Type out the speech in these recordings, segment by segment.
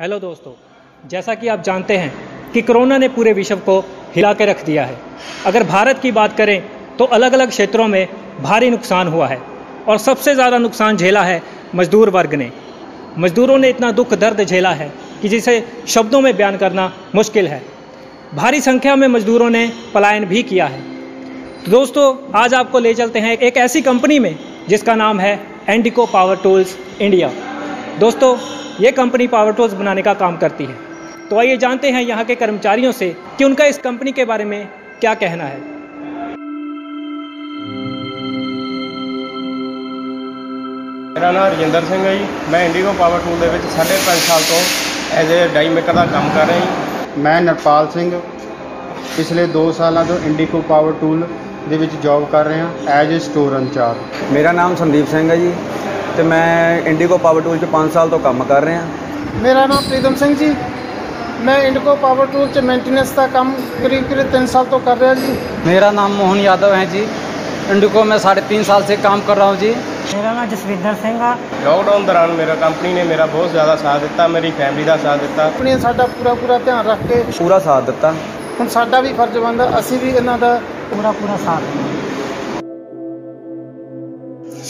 Hello दोस्तों, जैसा कि आप जानते हैं कि कोरोना ने पूरे विश्व को हिला के रख दिया है। अगर भारत की बात करें तो अलग अलग क्षेत्रों में भारी नुकसान हुआ है और सबसे ज़्यादा नुकसान झेला है मजदूर वर्ग ने। मजदूरों ने इतना दुख दर्द झेला है कि जिसे शब्दों में बयान करना मुश्किल है। भारी संख्या में मजदूरों ने पलायन भी किया है। तो दोस्तों, आज आपको ले चलते हैं एक ऐसी कंपनी में जिसका नाम है एंडिको पावर टूल्स इंडिया दोस्तों ये कंपनी पावर टूल्स बनाने का काम करती है तो आइए जानते हैं यहाँ के कर्मचारियों से कि उनका इस कंपनी के बारे में क्या कहना है ਮੇਰਾ ਨਾਮ ਰਜਿੰਦਰ ਸਿੰਘ ਹੈ ਜੀ ਮੈਂ ਇੰਡੀਗੋ ਪਾਵਰ ਟੂਲ ਦੇ ਵਿੱਚ 5.5 ਸਾਲ ਤੋਂ ਐਜ਼ ਅ ਡਾਈ ਮੇਕਰ ਦਾ ਕੰਮ ਕਰ ਰਿਹਾ ਜੀ ਮੈਂ ਨਰਪਾਲ ਸਿੰਘ ਪਿਛਲੇ 2 ਸਾਲਾਂ ਤੋਂ ਇੰਡੀਕੋ ਪਾਵਰ ਟੂਲ ਦੇ ਵਿੱਚ ਜੌਬ ਕਰ ਰਿਹਾ ਐਜ਼ ਅ ਸਟੋਰ ਇੰਚਾਰਜ ਮੇਰਾ ਨਾਮ ਸੰਦੀਪ ਸਿੰਘ ਹੈ ਜੀ ਤੇ ਮੈਂ ਇੰਡੀਗੋ ਪਾਵਰ ਟੂਲ 'ਚ 5 ਸਾਲ ਤੋਂ ਕੰਮ ਕਰ ਰਿਹਾ ਮੇਰਾ ਨਾਮ ਪ੍ਰੀਤਮ ਸਿੰਘ ਜੀ ਮੈਂ ਇੰਡਕੋ ਪਾਵਰ ਟੂਲ ਚ ਮੇਨਟੇਨੈਂਸ ਦਾ ਕੰਮ ਕਰੀਬ ਕਰੀਬ 3 ਸਾਲ ਤੋਂ ਕਰ ਰਿਹਾ ਜੀ मेरा नाम मोहन यादव है जी इंडिको में साढ़े तीन साल से काम कर रहा हूँ जी ਮੇਰਾ ਨਾਮ ਜਸਵਿੰਦਰ ਸਿੰਘ ਆ ਲੋਕਡਾਊਨ ਦੌਰਾਨ ਮੇਰਾ ਕੰਪਨੀ ਨੇ ਮੇਰਾ ਬਹੁਤ ਜ਼ਿਆਦਾ ਸਾਥ ਦਿੱਤਾ ਮੇਰੀ ਫੈਮਿਲੀ ਦਾ ਸਾਥ ਦਿੱਤਾ ਆਪਣੀ ਸਾਡਾ ਪੂਰਾ ਪੂਰਾ ਧਿਆਨ ਰੱਖ ਕੇ ਪੂਰਾ ਸਾਥ ਦਿੱਤਾ ਹੁਣ ਸਾਡਾ ਵੀ ਫਰਜ਼ ਬਣਦਾ ਅਸੀਂ ਵੀ ਇਹਨਾਂ ਦਾ ਪੂਰਾ ਪੂਰਾ ਸਾਥ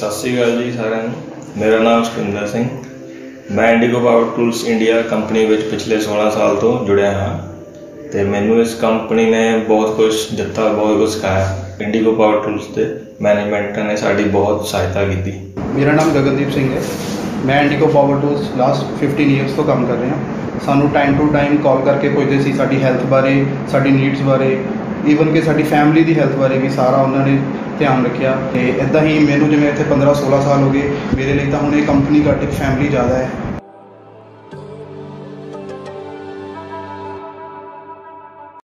ਸਤਿ ਸ਼੍ਰੀ ਅਕਾਲ ਜੀ ਸਾਰਿਆਂ ਨੂੰ। ਮੇਰਾ ਨਾਮ ਸੁਖਿੰਦਰ ਸਿੰਘ। ਮੈਂ Indigo power tools India company ਵਿੱਚ ਪਿਛਲੇ 16 ਸਾਲ ਤੋਂ ਜੁੜਿਆ ਹਾਂ ਤੇ ਮੈਨੂੰ ਇਸ ਕੰਪਨੀ ਨੇ ਬਹੁਤ ਕੁਝ ਦਿੱਤਾ, ਬਹੁਤ ਕੁਝ ਸਿਖਾਇਆ। ਇੰਡੀਗੋ ਪਾਵਰ ਟੂਲਸ ਦੇ ਮੈਨੇਜਮੈਂਟ ਨੇ ਸਾਡੀ ਬਹੁਤ ਸਹਾਇਤਾ ਕੀਤੀ। ਮੇਰਾ ਨਾਮ ਗਗਨਦੀਪ ਸਿੰਘ ਹੈ। ਮੈਂ Indigo power tools last 15 years ਤੋਂ ਕੰਮ ਕਰ ਰਿਹਾ। ਸਾਨੂੰ ਟਾਈਮ ਟੂ ਟਾਈਮ ਕਾਲ ਕਰਕੇ ਪੁੱਛਦੇ ਸੀ ਸਾਡੀ ਹੈਲਥ ਬਾਰੇ, ਸਾਡੀ ਨੀਡਸ ਬਾਰੇ। ਈਵਨ ਕਿ ਸਾਡੀ ਫੈਮਿਲੀ ਦੀ ਹੈਲਥ ਬਾਰੇ ਵੀ ਸਾਰਾ ਉਹਨਾਂ ਨੇ ਧਿਆਨ ਰੱਖਿਆ ਤੇ ਇਦਾਂ ਹੀ ਮੈਨੂੰ ਜਿਵੇਂ ਇੱਥੇ 15 16 ਸਾਲ ਹੋ ਗਏ, ਮੇਰੇ ਲਈ ਤਾਂ ਹੁਣ ਇਹ ਕੰਪਨੀ ਘੱਟ ਇੱਕ ਫੈਮਿਲੀ ਜ਼ਿਆਦਾ ਹੈ।